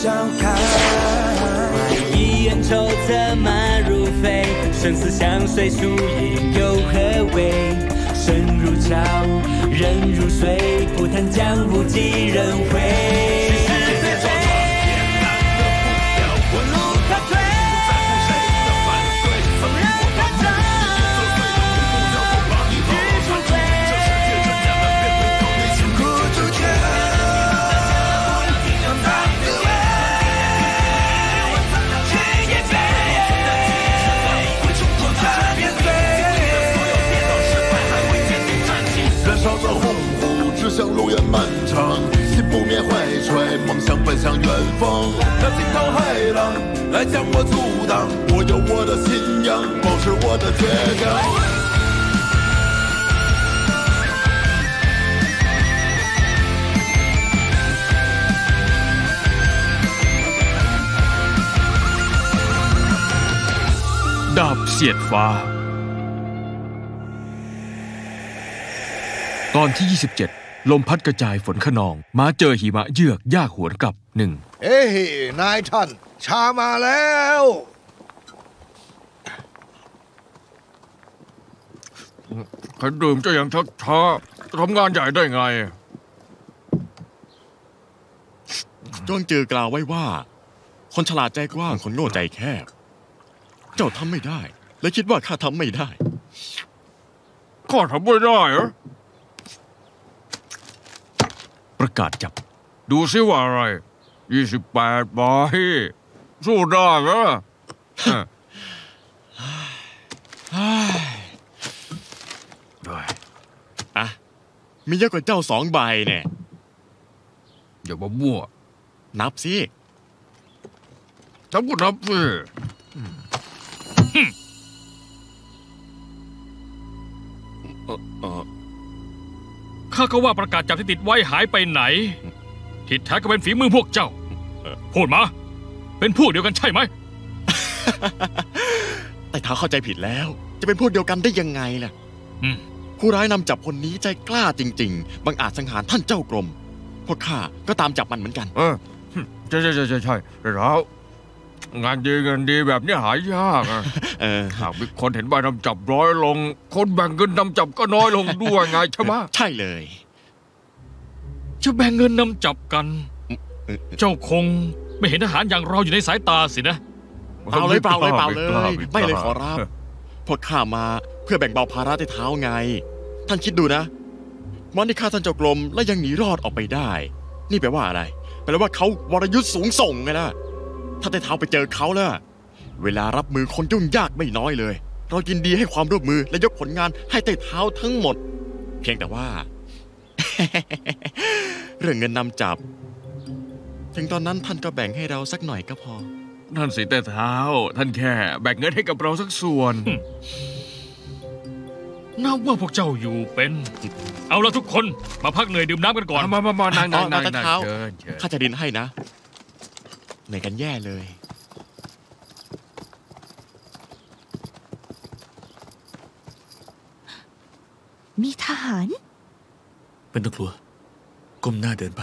笑看。一眼愁策马如飞，生死相随，输赢又何谓？身如潮，人如水，不谈江湖几人回。向远方，那惊涛骇浪来将我阻挡。我有我的信仰，保持我的倔强。ดาบเสียดฟ้า ตอนที่ 27 ลมพัดกระจายฝนขนองมาเจอหิมะเยือกยากหวนกลับหนึ่งเอ้ยนายท่าน ชามาแล้วใครดื่มจะอย่างชักช้าทำงานใหญ่ได้ไง จงจือกล่าวไว้ว่า คนฉลาดใจกว้างคนโง่ใจแคบ เจ้าทำไม่ได้ และคิดว่าข้าทำไม่ได้ ข้าทำไม่ได้เหรอ ประกาศจับ ดูซิว่าอะไร28ใบสู้ได้เหรอเออได้อะ มีเยอะกว่าเจ้าสองใบเนี่ย อย่ามามั่ว นับสิฉันก็นับสิเออเออ ข้าก็ว่าประกาศจับที่ติดไว้หายไปไหนที่แท้ก็เป็นฝีมือพวกเจ้า พูดมา เป็นพวกเดียวกันใช่ไหม แต่เท้าเข้าใจผิดแล้ว จะเป็นพวกเดียวกันได้ยังไงล่ะอืมผู้ร้ายนำจับคนนี้ใจกล้าจริง ๆ บังอาจสังหารท่านเจ้ากรม พวกข้าก็ตามจับมันเหมือนกัน เออใช่ใช่ใช่ใช่ใช่แล้ว งานดีเงินดีแบบนี้หายากอะเออ หากมีคนเห็นใบนำจับร้อยลง คนแบ่งเงินนำจับก็น้อยลงด้วยไงใช่ไหมใช่เลย จะแบ่งเงินนำจับกันเออเจ้าคงไม่เห็นทหารอย่างเราอยู่ในสายตาสินะ เปล่าเลยเปล่าเลยเปล่าเลย ไม่ไม่กาเลยขอรับพวกข้ามาเพื่อแบ่งเบาภาระในเท้าไง ท่านคิดดูนะมันที่ฆ่าท่านเจ้ากรมและยังหนีรอดออกไปได้ นี่แปลว่าอะไร แปลว่าเขาวรยุทธ์สูงส่งไงนะ ถ้าแต่เท้าไปเจอเขาแล้วเวลารับมือคนยุ่งยากไม่น้อยเลย เรายินดีให้ความร่วมมือและยกผลงานให้ใต้เท้าทั้งหมด เพียงแต่ว่า เรื่องเงินนำจับ ถึงตอนนั้นท่านก็แบ่งให้เราสักหน่อยก็พอ นั่นสิแต่เท้า ท่านแค่แบ่งเงินให้กับเราสักส่วน นับว่าพวกเจ้าอยู่เป็น เอาละทุกคน มาพักเหนื่อยดื่มน้ำกันก่อน มามามานั่งนั่งอ๋อนั่งแต่นั่งเท้าเชิญเชิญข้าจะดินให้นะ เหนื่อยกันแย่เลย มีทหารเป็นต้องกลัว ก้มหน้าเดินไป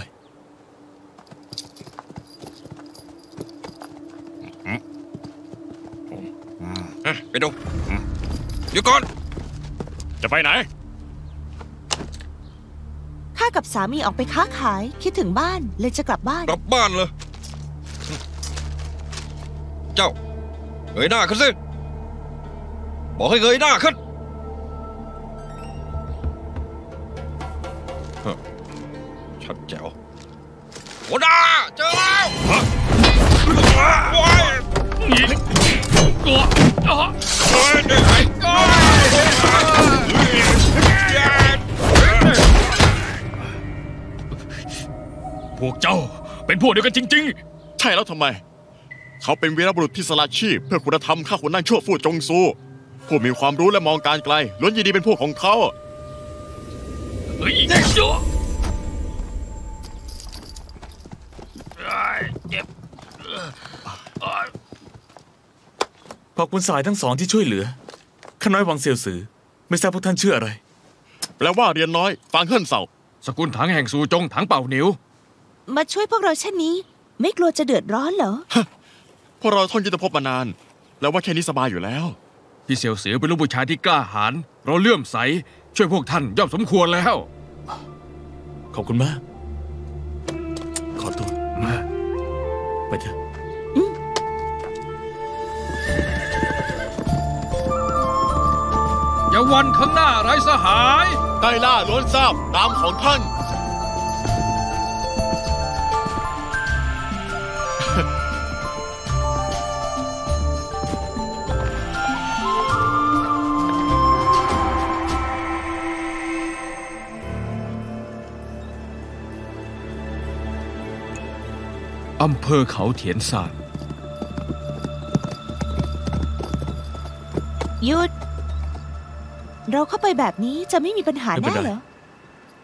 ไปดูเดี๋ยวก่อน จะไปไหน ข้ากับสามีออกไปค้าขายคิดถึงบ้านเลยจะกลับบ้าน กลับบ้านเลย เงยหน้าขึ้นสิบอกให้เงยหน้าขึ้นชัดแจ๋วหัวหน้าเจอแล้วโอ้ยตัวโอ้ยได้ไหมโอ้พวกเจ้าเป็นพวกเดียวกันจริง ๆ ใช่แล้วทำไม เขาเป็นวีรบุรุษที่สละชีพ เพื่อคุณธรรมข้าขุนั่งชั่วฟู่จงซู ผู้มีความรู้และมองการไกลล้วนยินดีเป็นพวกของเขาเฮ้ยเจ้าบขอบคุณสายทั้งสองที่ช่วยเหลือข้าน้อยหวังเซียวซือ ไม่ทราบพวกท่านชื่ออะไร แปลว่าเรียนน้อยฟังเฮิรนเสาสกุลถังแห่งสูจงถังเป่าหนิว มาช่วยพวกเราเช่นนี้ ไม่กลัวจะเดือดร้อนเหรอ พวกเราท่องยุทธภพมานาน แล้วว่าแค่นี้สบายอยู่แล้ว พี่เสี่ยวเสือเป็นลูกผู้ชายที่กล้าหาญเราเลื่อมใส ช่วยพวกท่านย่อมสมควรแล้ว ขอบคุณมาก ขอตัวไปเถอะอย่าวันข้างหน้าไร้สหายได้ล่าล้วนทราบตามของท่าน อำเภอเขาเถียนซานหยุด เราเข้าไปแบบนี้จะไม่มีปัญหาไม่เป็นแน่ไร เหรอ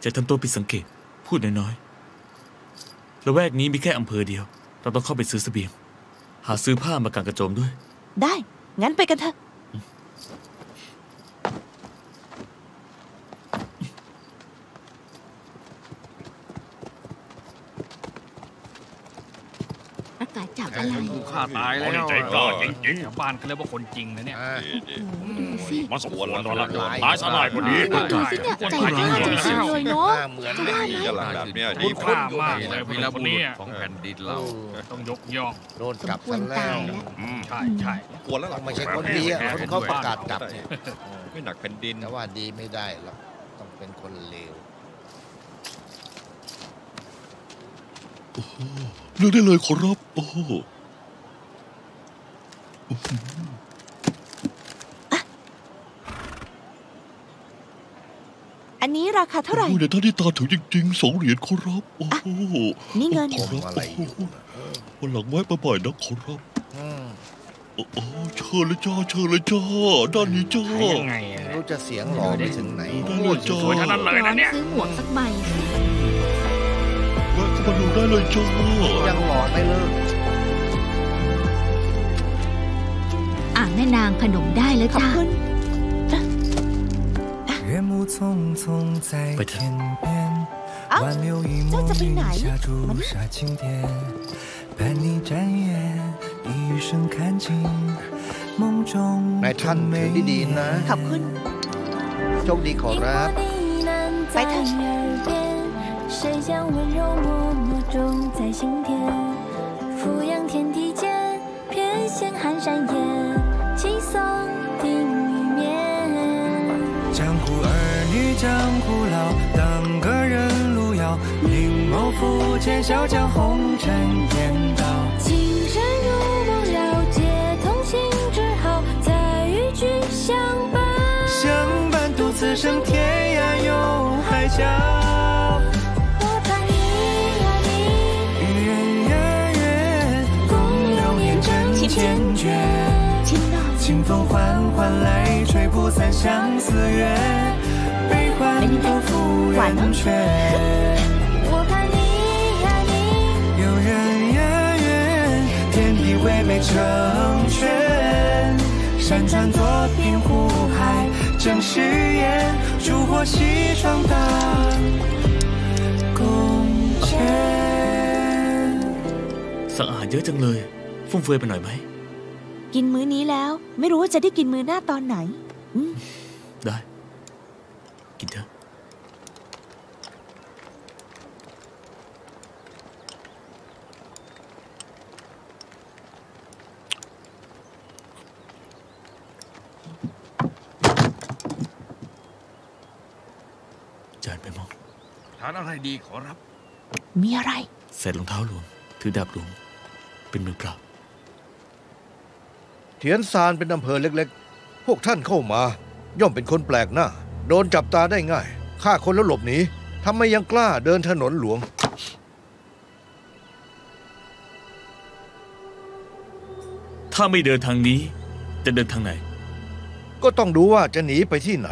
จะทำตัวผิดสังเกต พูดน้อยๆละแวกนี้มีแค่อำเภอเดียว เราต้องเข้าไปซื้อเสบียง หาซื้อผ้ามากางกระโจมด้วย ได้ งั้นไปกันเถอะ กาศจับอะไรถูกฆ่าตายแล้วใจกล้าจริงๆชาวบ้านเขาเรียกว่าคนจริงนะเนี่ยดูสิมาสมควรแล้วล่ะตายซะได้คนนี้ดูสิเนี่ยใจกล้าจริงๆเลยเนาะเหมือนจะว่าไหมกำลังแบบเนี้ยคุดีณค่ามากเลยวีรบุรุษของแผ่นดินเราต้องยกย่องโดนสมจับควซะรแล้ตายวแล้วใช่ใช่ควรแล้วล่ะไม่ใช่คนดีอะคนเขาประกาศจับเนี่ยไม่หนักแผ่นดินแต่ว่าดีไม่ได้หรอกต้องเป็นคนเลว เลือกได้เลยขอรับ โอ้โหอันนี้ราคาเท่าไหร่โอ้ยในท่านที่ตาถึงจริงๆสองเหรียญขอรับ โอ้โหนี่เงินขอรับอะไรอยู่โอ้โหวันหลังไว้บ่อยๆนะขอรับอืมโอ้โหเชิญเลยจ้าเชิญเลยจ้าด้านนี้จ้ายังไงไม่รู้จะเสียงหล่อไปถึงไหนได้เลยจ้าสวยทั้งนั้นเลยนะเนี่ยซื้อหมวกสักใบ ได้เลยจ้ายังหลอดไม่เลิกอ่างแม่นางขนมได้แล้วจ้าไปเถอะเอ้าเจ้าจะไปไหนมันนายท่านถือดีๆนะขอบคุณโชคดีขอรับไปเถอะ。 种在心田？俯仰天地间，偏舷寒山岩，寄送定一面。江湖儿女江湖老，当个人路遥，灵眸抚剑笑将红尘颠倒。情深如梦绕，皆同心之好，再与君相伴。相伴独此生，天涯又海角。坚决。亲到清风缓缓来，吹不散相思怨，悲欢都付人却。我盼你呀你，有人呀缘，天地唯美成全。山川作品湖海正誓言，烛火西窗大贡献。 สั่งอาหารเยอะจังเลย ฟุ่มเฟือยไปหน่อยไหม กินมื้อนี้แล้ว ไม่รู้ว่าจะได้กินมื้อหน้าตอนไหน อืมได้ กินเถอะ จานไปมอง ทานอะไรดีขอรับ มีอะไรใส่รองเท้าหลวงถือดาบหลวง เป็นมือเปล่า เทียนซานเป็นอำเภอเล็กๆ พวกท่านเข้ามา ย่อมเป็นคนแปลกหน้า โดนจับตาได้ง่ายฆ่าคนแล้วหลบหนีทำไมยังกล้าเดินถนนหลวง ถ้าไม่เดินทางนี้ จะเดินทางไหน ก็ต้องดูว่าจะหนีไปที่ไหน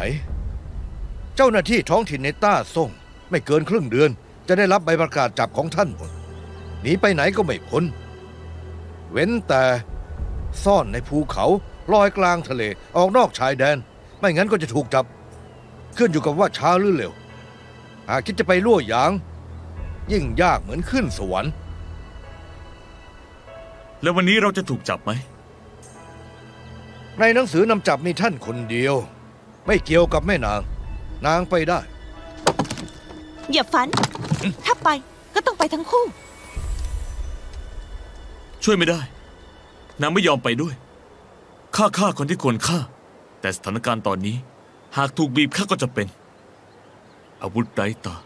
เจ้าหน้าที่ท้องถิ่นในต้าซ่ง ไม่เกินครึ่งเดือน จะได้รับใบประกาศจับของท่านหมดหนีไปไหนก็ไม่พ้น เว้นแต่ ซ่อนในภูเขาลอยกลางทะเลออกนอกชายแดน ไม่งั้นก็จะถูกจับ ขึ้นอยู่กับว่าช้าหรือเร็ว หากคิดจะไปล่วหยาง ยิ่งยากเหมือนขึ้นสวรรค์แล้ววันนี้เราจะถูกจับไหม ในหนังสือนำจับมีท่านคนเดียว ไม่เกี่ยวกับแม่นาง นางไปได้ อย่าฝัน ถ้าไปก็ต้องไปทั้งคู่ ช่วยไม่ได้ นางไม่ยอมไปด้วยข้าฆ่าคนที่ควรฆ่า แต่สถานการณ์ตอนนี้ หากถูกบีบข้าก็จะเป็น อาวุธไร้ตา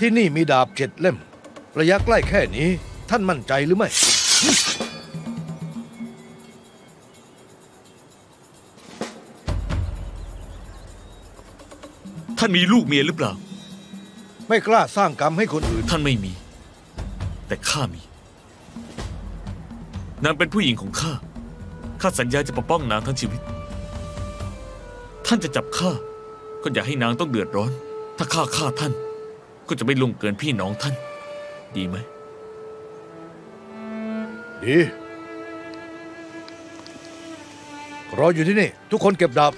ที่นี่มีดาบเจ็ดเล่ม ระยะใกล้แค่นี้ ท่านมั่นใจหรือไม่ ท่านมีลูกเมียหรือเปล่า ไม่กล้าสร้างกรรมให้คนอื่น ท่านไม่มี แต่ข้ามี นางเป็นผู้หญิงของข้า ข้าสัญญาจะปกป้องนางทั้งชีวิต ท่านจะจับข้า ก็อย่าให้นางต้องเดือดร้อน ถ้าข้าฆ่าท่าน ก็จะไม่ลงเกินพี่น้องท่าน ดีไหม ดี รออยู่ที่นี่ ทุกคนเก็บดาบ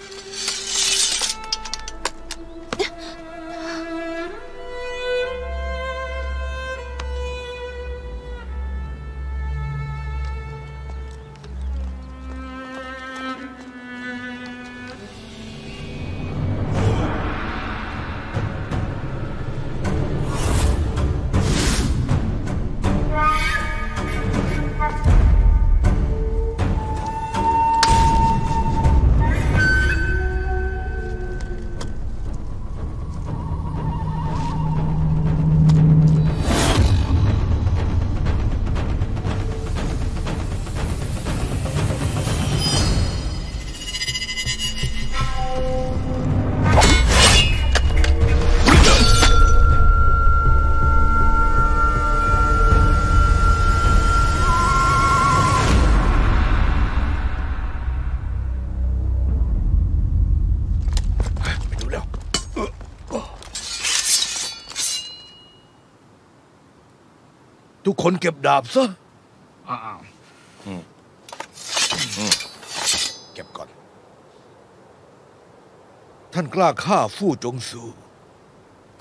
คนเก็บดาบซะอ้าวเก็บก่อน ท่านกล้าฆ่าฟู่จงซู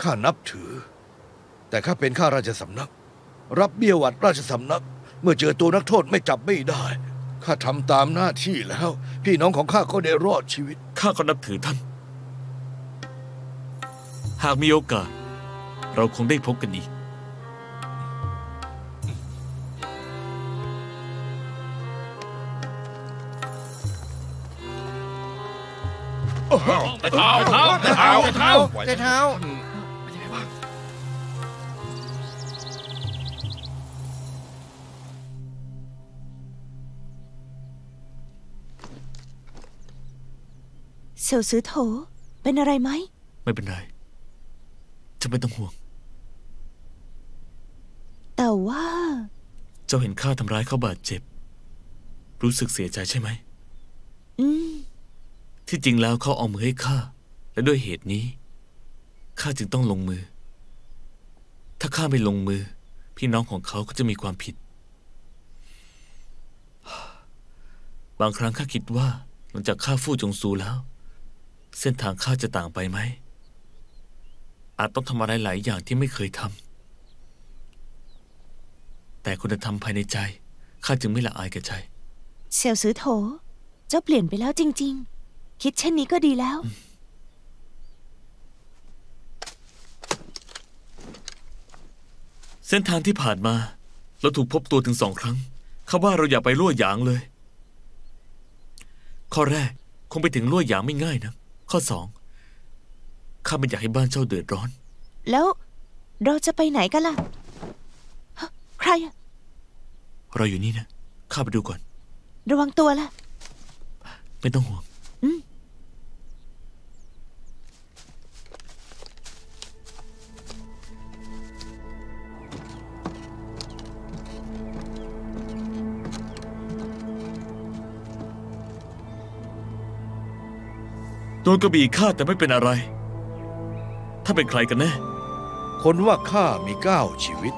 ข้านับถือ แต่ข้าเป็นข้าราชสำนัก รับเบี้ยหวัดราชสำนัก เมื่อเจอตัวนักโทษไม่จับไม่ได้ข้าทำตามหน้าที่แล้ว พี่น้องของข้าก็ได้รอดชีวิตข้าก็นับถือท่าน หากมีโอกาส เราคงได้พบกันอีก แต่เท้าเท้าเท้าเท้าแต่เท้าเสี่ยวซื้อโถ เป็นอะไรไหม ไม่เป็นไร จะไม่ต้องห่วง แต่ว่า เจ้าเห็นข้าทำร้ายเขาบาดเจ็บ รู้สึกเสียใจใช่ไหม อืม ที่จริงแล้วเขาเอามือให้ข้า และด้วยเหตุนี้ข้าจึงต้องลงมือ ถ้าข้าไม่ลงมือ พี่น้องของเขาก็จะมีความผิด บางครั้งข้าคิดว่า หลังจากข้าฟู่จงซูแล้ว เส้นทางข้าจะต่างไปไหม อาจต้องทำอะไรหลายอย่างที่ไม่เคยทำแต่คุณธรรมภายในใจข้าจึงไม่ละอายแก่ใจเสี่ยวซื้อโถ เจ้าเปลี่ยนไปแล้วจริง ๆ คิดเช่นนี้ก็ดีแล้ว เส้นทางที่ผ่านมา เราถูกพบตัวถึงสองครั้งข้าว่าเราอย่าไปล่วหยางเลย ข้อแรกคงไปถึงล่วหยางไม่ง่ายนะ ข้อสองข้าไม่อยากให้บ้านเจ้าเดือดร้อน แล้วเราจะไปไหนกันล่ะฮะใครอะเราอยู่นี่นะข้าไปดูก่อน ระวังตัวล่ะ ไม่ต้องห่วง โดนกระบี่ฆ่าแต่ไม่เป็นอะไร ถ้าเป็นใครกันแน่ คนว่าข้ามีเก้าชีวิต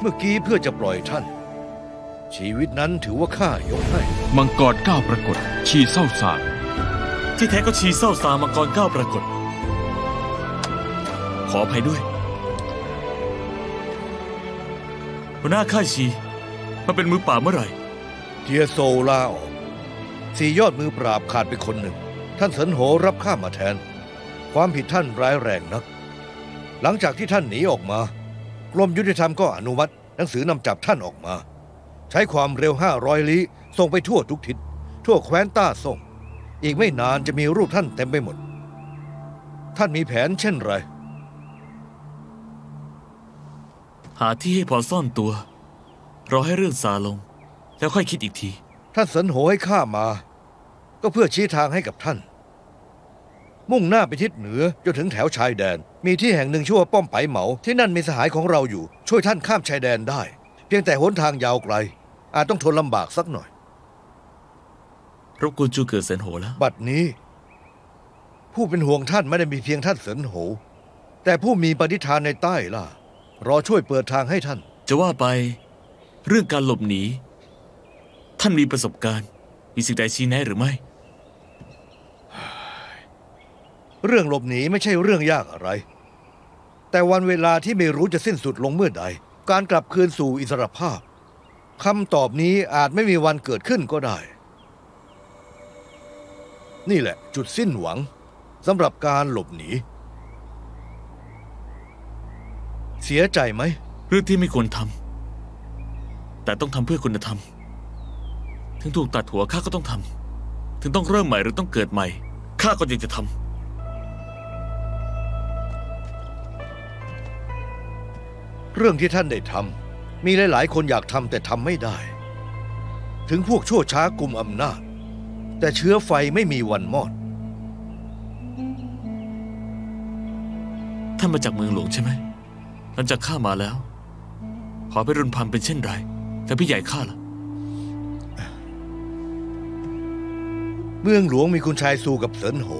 เมื่อกี้เพื่อจะปล่อยท่าน ชีวิตนั้นถือว่าข้ายกให้ มังกรก้าวปรากฏ ชีเศร้าสารที่แท้ก็ชีเศร้าซามังกรก้าวปรากฏ ขออภัยด้วยหัวหน้าค่ายชีมาเป็นมือป่าบเมื่อไหร่ เทียโซลาออก สี่ยอดมือปราบขาดไปคนหนึ่ง ท่านเสินโหรับข้ามาแทน ความผิดท่านร้ายแรงนัก หลังจากที่ท่านหนีออกมากรมยุติธรรมก็อนุมัติหนังสือนำจับท่านออกมา ใช้ความเร็ว 500 ลี้ส่งไปทั่วทุกทิศ ทั่วแคว้นต้าส่ง อีกไม่นานจะมีรูปท่านเต็มไปหมด ท่านมีแผนเช่นไร หาที่ให้พอซ่อนตัว รอให้เรื่องซาลง แล้วค่อยคิดอีกที ท่านเสินโหให้ข้ามา ก็เพื่อชี้ทางให้กับท่าน มุ่งหน้าไปทิศเหนือจนถึงแถวชายแดน มีที่แห่งหนึ่งชื่อว่าป้อมไปเหมา ที่นั่นมีสหายของเราอยู่ ช่วยท่านข้ามชายแดนได้ เพียงแต่หนทางยาวไกล อาจต้องทนลำบากสักหน่อยรบกวนจูเกิดเซนโหแล้ว บัดนี้ ผู้เป็นห่วงท่านไม่ได้มีเพียงท่านเสินโห แต่ผู้มีปณิธานในใต้ล่ะ รอช่วยเปิดทางให้ท่าน จะว่าไปเรื่องการหลบหนี ท่านมีประสบการณ์ มีสิ่งใดชี้แนะหรือไม่ เรื่องหลบหนีไม่ใช่เรื่องยากอะไร แต่วันเวลาที่ไม่รู้จะสิ้นสุดลงเมื่อใด การกลับคืนสู่อิสรภาพคำตอบนี้อาจไม่มีวันเกิดขึ้นก็ได้ นี่แหละ จุดสิ้นหวังสำหรับการหลบหนี เสียใจไหม เรื่องที่ไม่ควรทำแต่ต้องทำเพื่อคุณธรรม ถึงถูกตัดหัวข้าก็ต้องทำถึงต้องเริ่มใหม่หรือต้องเกิดใหม่ข้าก็ยังจะทำ เรื่องที่ท่านได้ทำมีหลาย ๆ คนอยากทำแต่ทำไม่ได้ ถึงพวกชั่วช้ากลุ่มอำนาจ แต่เชื้อไฟไม่มีวันมอด ท่านมาจากเมืองหลวงใช่ไหมหลังจากข้ามาแล้ว ขอไปรุนพันเป็นเช่นไร แต่พี่ใหญ่ข้าล่ะ เมืองหลวงมีคุณชายซูกับเสินโห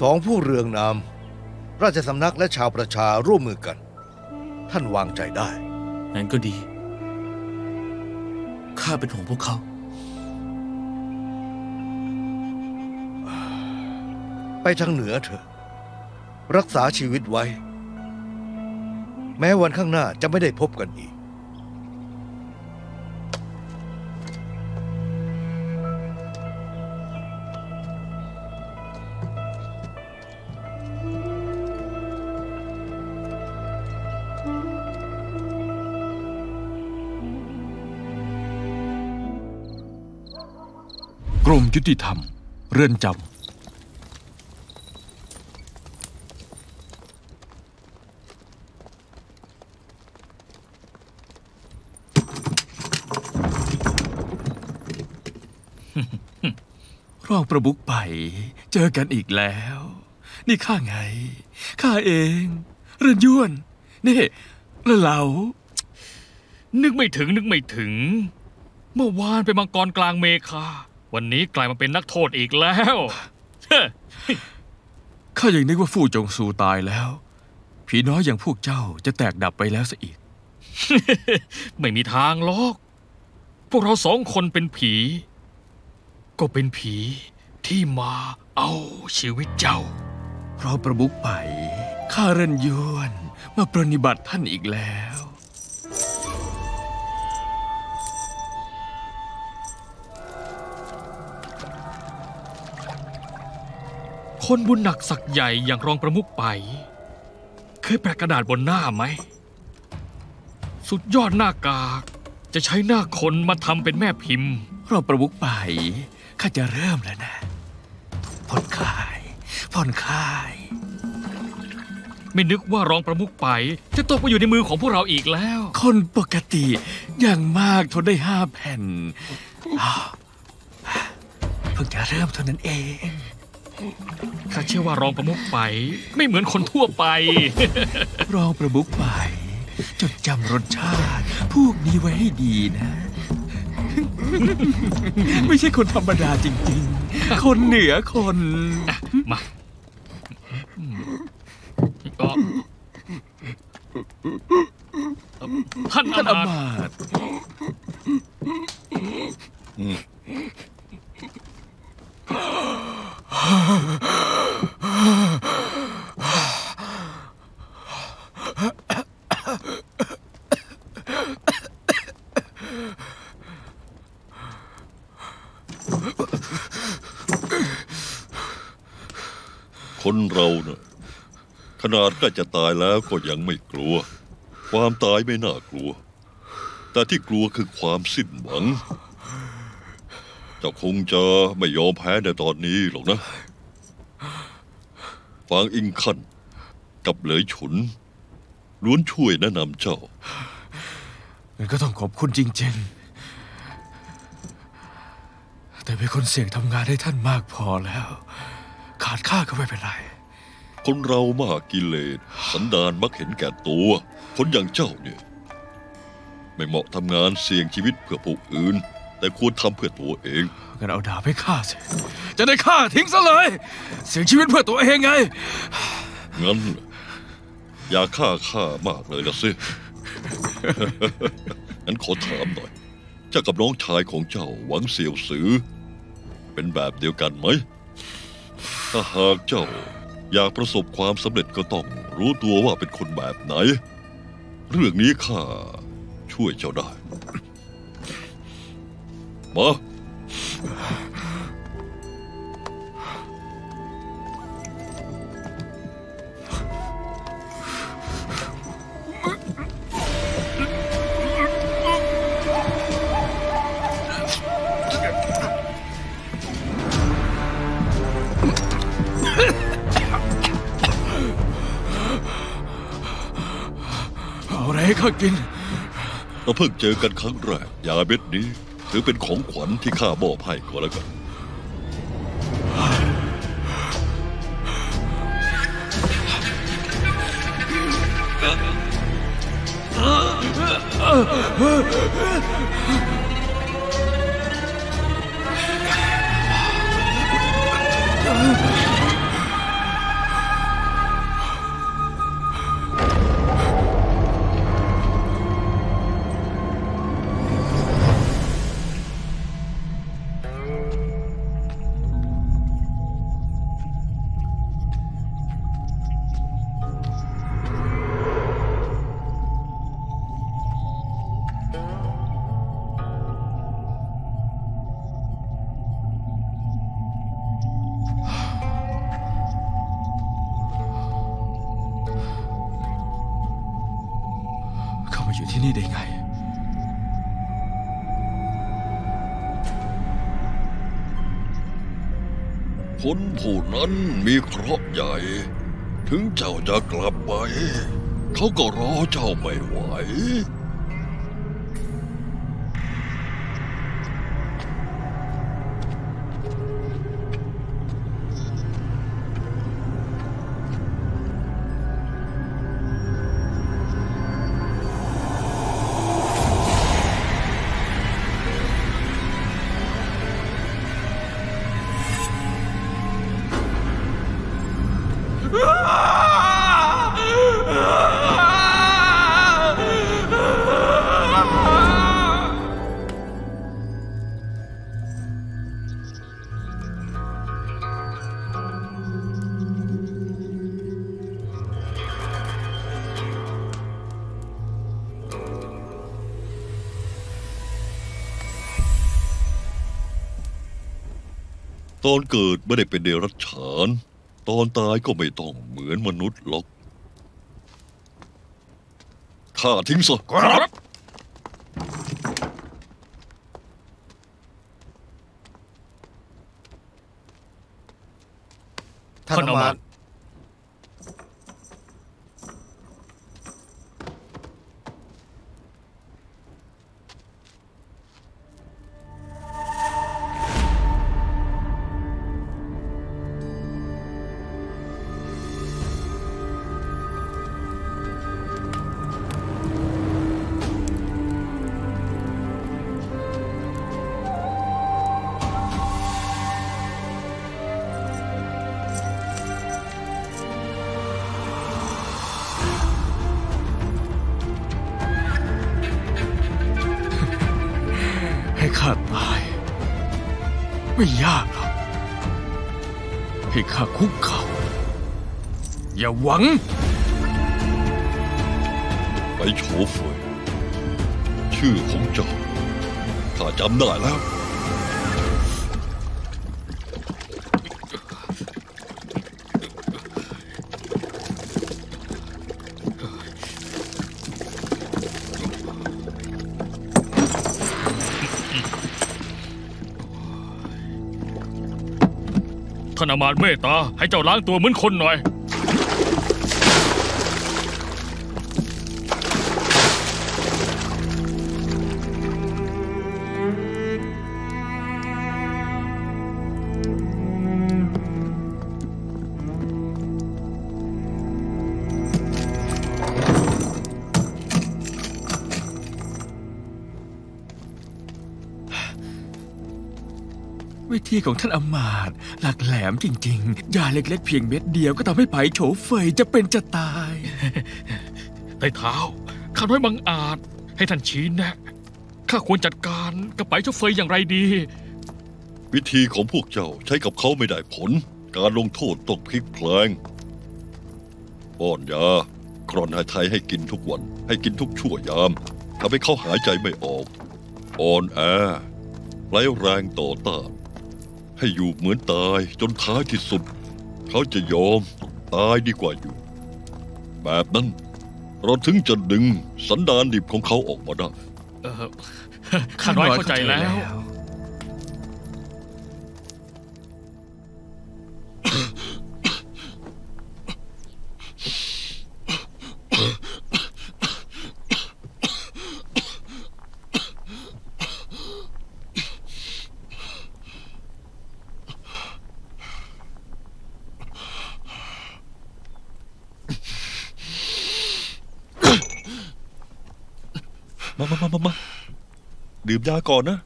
สองผู้เรืองนาม ราชสำนักและชาวประชาร่วมมือกัน ท่านวางใจได้งั้นก็ดี ข้าเป็นห่วงพวกเขา ไปทางเหนือเถอะ รักษาชีวิตไว้ แม้วันข้างหน้าจะไม่ได้พบกันอีก ยุติธรรม เรือนจำรองประบุกไป เจอกันอีกแล้ว นี่ข้าไง ข้าเอง เรือนย้วน นี่แล้วเรานึกไม่ถึงนึกไม่ถึง เมื่อวานเป็นมังกรกลางเมคา วันนี้กลายมาเป็นนักโทษอีกแล้ว ข้ายังนึกว่าฟู่จงซูตายแล้ว ผีน้อยอย่างพวกเจ้าจะแตกดับไปแล้วซะอีก ไม่มีทางหรอก พวกเราสองคนเป็นผี ก็เป็นผีที่มาเอาชีวิตเจ้า เพราะประบุกไปข้าเรนยวนมาปรนนิบัติท่านอีกแล้ว คนบุญหนักสักใหญ่อย่างรองประมุขไป เคยแปะกระดาษบนหน้าไหม สุดยอดหน้ากาก จะใช้หน้าคนมาทำเป็นแม่พิมพ์ รองประมุขไปข้าจะเริ่มแล้วนะผ่อนคลายผ่อนคลาย ไม่นึกว่ารองประมุขไปจะตกมาอยู่ในมือของพวกเราอีกแล้ว คนปกติอย่างมากทนได้ห้าแผ่นอ้าวเพิ่งจะเริ่มเท่านั้นเอง ข้าเชื่อว่ารองประมุขไป ไม่เหมือนคนทั่วไป รองประมุขไป จดจำรสชาติ พวกนี้ไว้ให้ดีนะ ไม่ใช่คนธรรมดาจริง ๆ คนเหนือคน มาก็ท่านท่านอาอามาตย์มาตย์ คนเราเนะ่ะขนาดใกล้จะตายแล้วก็ยังไม่กลัว ความตายไม่น่ากลัว แต่ที่กลัวคือความสิ้นหวัง เจ้าคงจะไม่ยอมแพ้ในตอนนี้หรอกนะ ฟางอิงคันกับเหลยฉุน ล้วนช่วยแนะนำเจ้างั้นก็ต้องขอบคุณจริง ๆ แต่เป็นคนเสี่ยงทำงานให้ท่านมากพอแล้ว ขาดค่าก็ไม่เป็นไร คนเรามากกิเลสสันดานมักเห็นแก่ตัว คนอย่างเจ้าเนี่ย ไม่เหมาะทำงานเสี่ยงชีวิตเพื่อผู้อื่น แต่ควรทำเพื่อตัวเองงั้นเอาดาบให้ข้าสิ จะได้ฆ่าทิ้งซะเลย เสียงชีวิตเพื่อตัวเองไง งั้นเหรออยากฆ่าข้ามากเลยละสิ งั้นขอถามหน่อย เจ้ากับน้องชายของเจ้าหวังเสี่ยวสือ เป็นแบบเดียวกันไหม ถ้าหากเจ้าอยากประสบความสำเร็จก็ต้องรู้ตัวว่าเป็นคนแบบไหน เรื่องนี้ข้าช่วยเจ้าได้ มา เอาอะไรให้ข้ากิน เราเพิ่งเจอกันครั้งแรกยาเม็ดนี้ ถือเป็นของขวัญที่ข้ามอบให้ก็แล้วกันเคนผู้นั้นมีเคราะห์ใหญ่ ถึงเจ้าจะกลับไป เขาก็รอเจ้าไม่ไหว ตอนเกิดไม่ได้เป็นเดรัจฉาน ตอนตายก็ไม่ต้องเหมือนมนุษย์หรอกข้าทิ้งซะครับ ข้าคุกเขาอย่าหวัง ไปโฉเฟยชื่อของเจ้าข้าจำได้แล้วานอามาตเมตตาให้เจ้าล้างตัวเหมือนคนหน่อย วิธีของท่านอำมาตย์หลักแหลมจริงๆ ยาเล็กๆเพียงเม็ดเดียวก็ทำให้ไผ่โฉเฟยจะเป็นจะตายไต้เท้าข้าน้อยบังอาจ ให้ท่านชี้แนะข้าควรจัดการกับไปเจ้าเฟยอย่างไรดี วิธีของพวกเจ้าใช้กับเขาไม่ได้ผล การลงโทษต้องพลิกแพลงป้อนยากรอนหายไทยให้กินทุกวัน ให้กินทุกชั่วยามทำให้เขาหายใจไม่ออก อ่อนแอไร้แรงต่อต้าน ให้อยู่เหมือนตายจนท้ายที่สุด เขาจะยอมตายดีกว่าอยู่ แบบนั้น เราถึงจะดึงสันดานดิบของเขาออกมาได้ เออข้าน้อยเข้าใจแล้ว มามามามามาดื่มยาก่อนนะ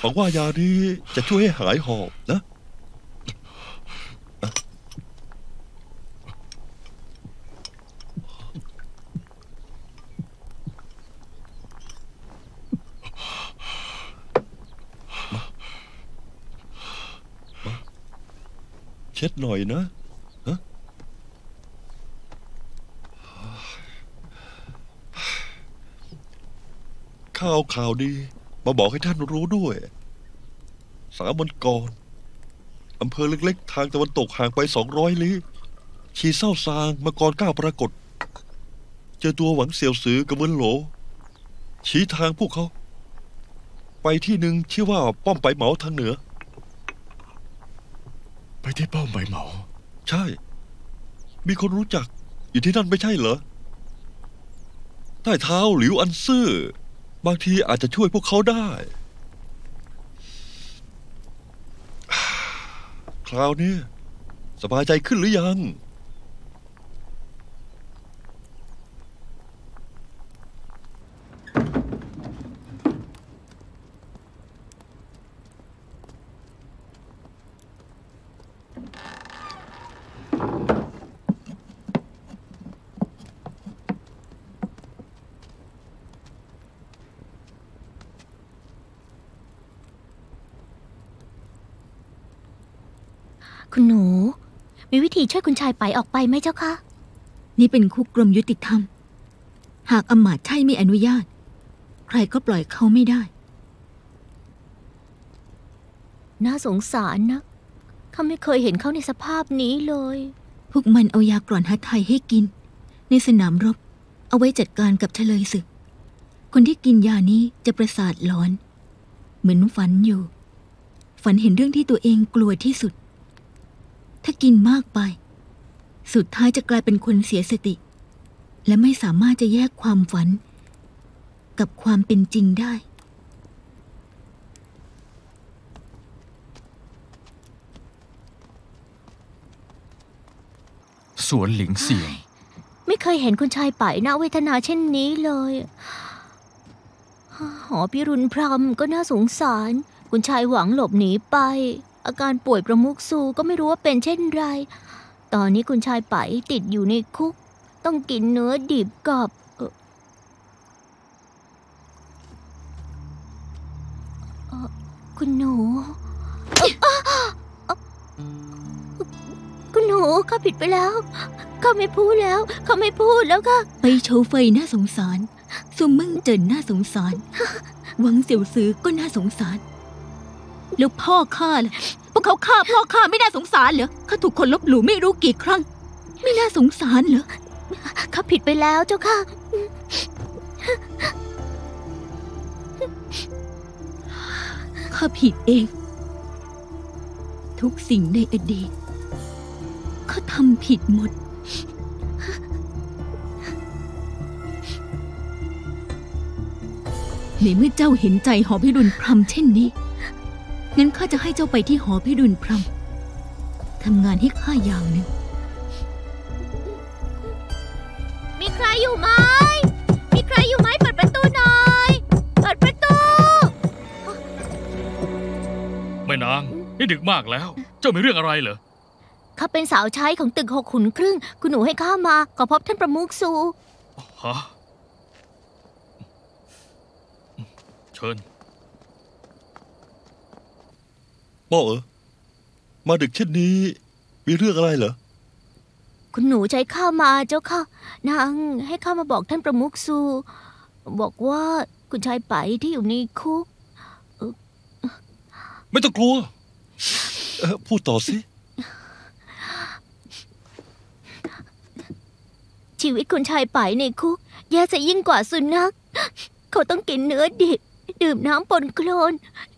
หวังว่ายานี้จะช่วยให้หายหอบนะมามาเช็ดหน่อยนะฮะ เอาข่าวดี มาบอกให้ท่านรู้ด้วย สามวันก่อนอำเภอเล็กๆ ทางตะวันตกห่างไปสองร้อยลี้ชีเศร้าซางมาก่อนก้าวปรากฏ เจอตัวหวังเสี่ยวซือกับเวินโหล ชี้ทางพวกเขา ไปที่หนึ่งชื่อว่าป้อมไปเหมาทางเหนือ ไปที่เป้าใบเหมา ใช่ มีคนรู้จักอยู่ที่นั่นไม่ใช่เหรอใต้เท้าหลิวอันซื่อ บางทีอาจจะช่วยพวกเขาได้ คราวนี้สบายใจขึ้นหรือยัง คุณหนู มีวิธีช่วยคุณชายไปออกไปไหมเจ้าคะ นี่เป็นคุกกรมยุติธรรม หากอำมาตย์ใช่ไม่อนุญาต ใครก็ปล่อยเขาไม่ได้ น่าสงสารนะข้าไม่เคยเห็นเขาในสภาพนี้เลย พวกมันเอายากร่อนฮัทไทยให้กิน ในสนามรบ เอาไว้จัดการกับเฉลยศึก คนที่กินยานี้จะประสาทหลอน เหมือนฝันอยู่ ฝันเห็นเรื่องที่ตัวเองกลัวที่สุด ถ้ากินมากไป สุดท้ายจะกลายเป็นคนเสียสติ และไม่สามารถจะแยกความฝัน กับความเป็นจริงได้ สวนหลิงเสียง ไม่เคยเห็นคุณชายไปน่าเวทนาเช่นนี้เลยหอพิรุณพรำก็น่าสงสาร คุณชายหวังหลบหนีไป อาการป่วยประมุกซูก็ไม่รู้ว่าเป็นเช่นไร ตอนนี้คุณชายไปติดอยู่ในคุก ต้องกินเนื้อดิบกับเอ่อเอ่อคุณหนู คุณหนูข้าผิดไปแล้วข้าไม่พูดแล้วข้าไม่พูดแล้วค่ะ ไปโชว์เฟยน่าสงสารซุมมึงเจินน่าสงสาร หวังเสี่ยวซือก็น่าสงสาร แล้วพ่อข้าล่ะพวกเขาฆ่าพ่อข้าไม่น่าสงสารเหรอข้าถูกคนลบหลู่ไม่รู้กี่ครั้ง ไม่น่าสงสารเหรอข้าผิดไปแล้วเจ้าค่ะ ข้าผิดเอง ทุกสิ่งในอดีตข้าทำผิดหมด ในเมื่อเจ้าเห็นใจหอพิรุณพรหมเช่นนี้ งั้นข้าจะให้เจ้าไปที่หอพิรุณพรหมทำงานให้ข้าอย่างหนึ่ง มีใครอยู่ไหม มีใครอยู่ไหมเปิดประตูหน่อย เปิดประตูแม่นาง นี่ดึกมากแล้ว เจ้ามีเรื่องอะไรเหรอ ข้าเป็นสาวใช้ของตึกหกขุนครึ่ง คุณหนูให้ข้ามาขอพบท่านประมุขสูฮะ เชิญ ป้อเออมาดึกเช่นนี้ มีเรื่องอะไรเหรอ คุณหนูใช้ข้ามาเจ้าค่ะ นางให้ข้ามาบอกท่านประมุขสูบอกว่าคุณชายไปที่อยู่ในคุก ไม่ต้องกลัวเอ่อพูดต่อสิ ชีวิตคุณชายไปในคุกแย่จะยิ่งกว่าสุนัข เขาต้องกินเนื้อดิบ ดื่มน้ำปนโคลน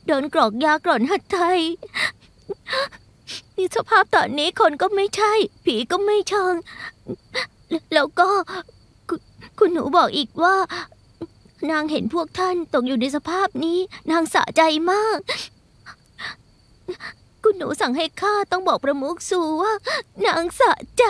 โดนกรอกยากร่อนหัดไทย นี่สภาพตอนนี้คนก็ไม่ใช่ ผีก็ไม่เชิง แล้วก็คุณคุณหนูบอกอีกว่า นางเห็นพวกท่านตกอยู่ในสภาพนี้ นางสะใจมาก คุณหนูสั่งให้ข้าต้องบอกประมุขสูว่า นางสะใจ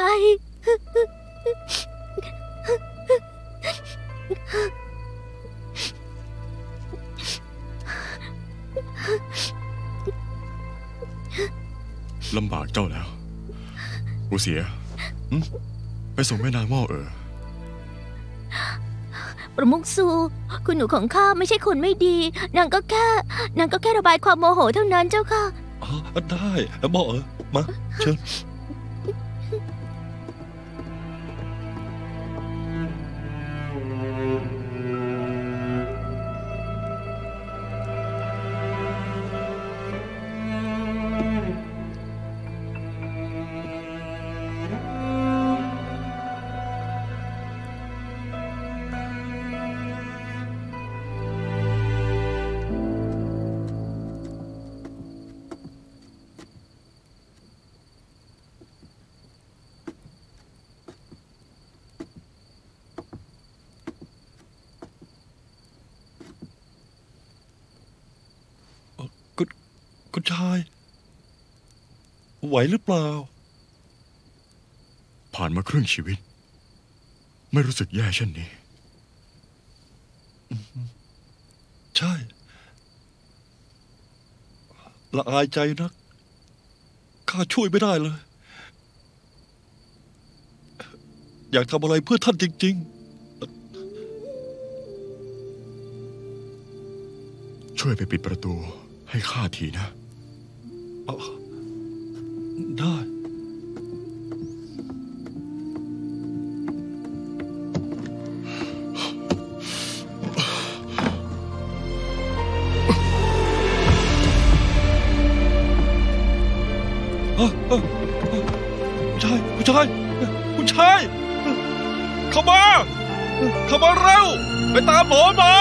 ลำบากเจ้าแล้วกูเสียหึไปส่งแม่นางหม้อเออ ประมุขสูคุณหนูของข้าไม่ใช่คนไม่ดี นางก็แค่ นางก็แค่ระบายความโมโหเท่านั้นเจ้าค่ะ อ๋อ ได้ป้อเออ มา เชิญ คุณชาย ไหวหรือเปล่า ผ่านมาครึ่งชีวิต ไม่รู้สึกแย่เช่นนี้ ใช่ ละอายใจนัก ข้าช่วยไม่ได้เลย อยากทำอะไรเพื่อท่านจริงช่วยไปปิดประตูให้ข้าทีนะๆเอา ได้ เอ้อเอ้อเอ้อคุณชายคุณชายคุณชาย เข้ามา เข้ามาเร็ว ไปตามหมอมา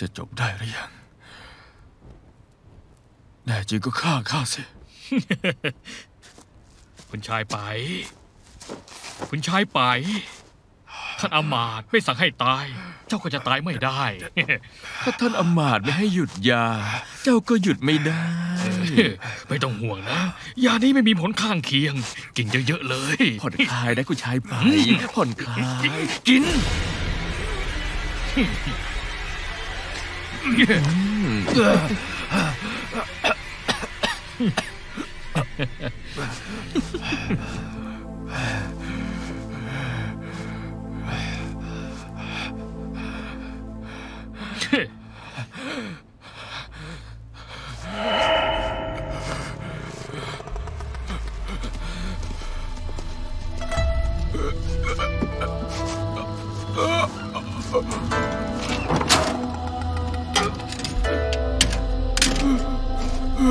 จะจบได้หรือยัง แน่จริงก็ฆ่าข้าสิ คุณชายไป คุณชายไป ท่านอามาตย์ไม่สั่งให้ตาย เจ้าก็จะตายไม่ได้ ถ้าท่านอำมาตย์ไม่ให้หยุดยา เจ้าก็หยุดไม่ได้ ไม่ต้องห่วงนะ ยานี้ไม่มีผลข้างเคียง กินเยอะๆเลย ผ่อนคลายนะคุณชายไป ผ่อนคลาย กิน ห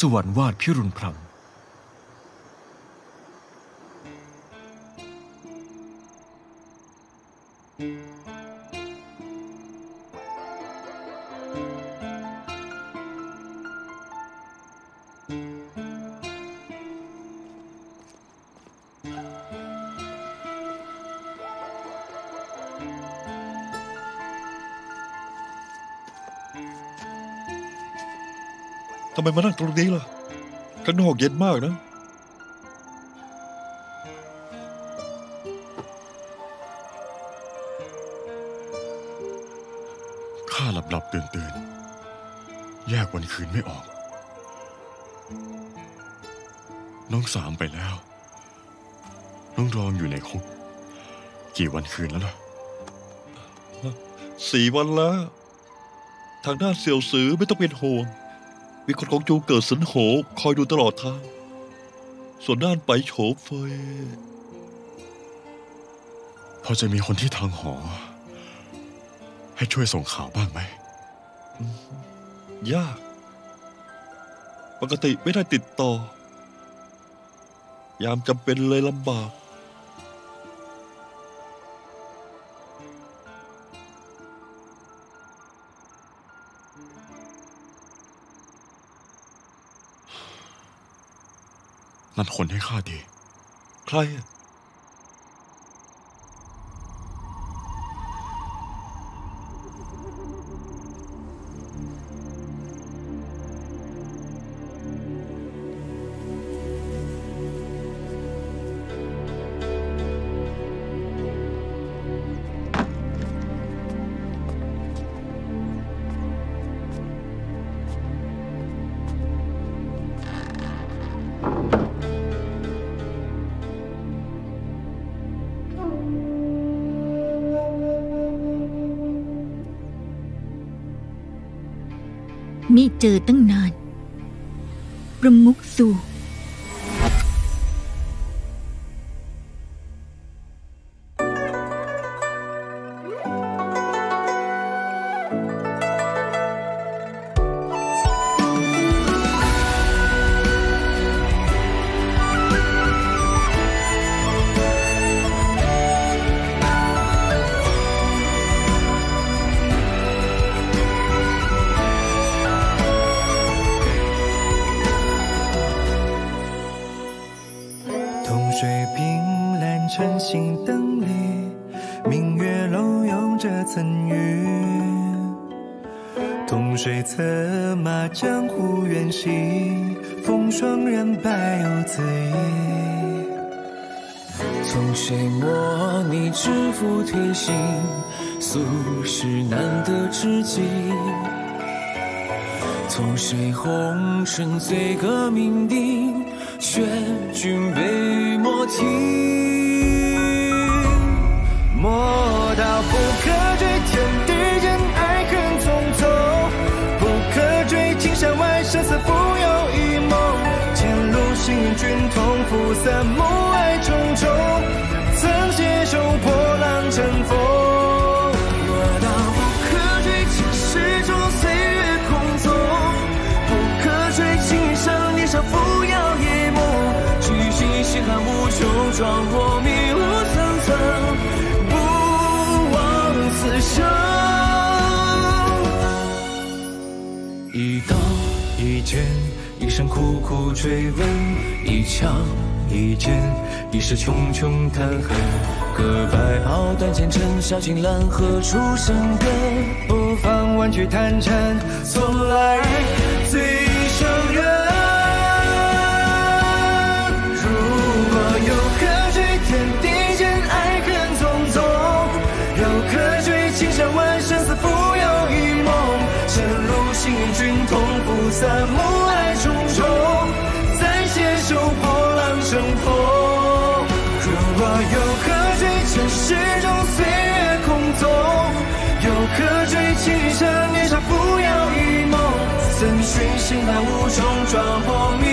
สวรรค์วาดพิรุณพรำำไมมานั่งตรงนี้ล่ะข้างนอกเย็นมากนะ ข้าหลับหลับตื่นตื่นแยกวันคืนไม่ออก น้องสามไปแล้ว น้องรองอยู่ในคุก กี่วันคืนแล้วล่ะสี่วันแล้ว ทางด้านเสี่ยวซือไม่ต้องเป็นห่วง มีคนของจูเกิดสินโหคอยดูตลอดทาง ส่วนด้านไปโฉเฟยพอจะมีคนที่ทางหอ ให้ช่วยส่งข่าวบ้างไหม ยาก ปกติไม่ได้ติดต่อ ยามจำเป็นเลยลำบาก นั่นคนให้ข้าดี ใคร เจอตั้งนาน ประมุกสู่ 江湖远行，风霜染白游子衣。从谁磨你知府贴心，俗世难得知己。从谁红尘醉歌酩酊，劝君杯莫停。莫道不可追，天浮散，暮霭重重，曾携手破浪乘风。若道不可追，前世中岁月匆匆；不可追，青山年少扶摇一梦。举起星汉无穷，壮苦苦追问；一枪一剑，一世穷穷叹恨。各白袍断前尘，笑尽蓝河出生根。不妨万句谈禅，从来最伤人。冲撞破迷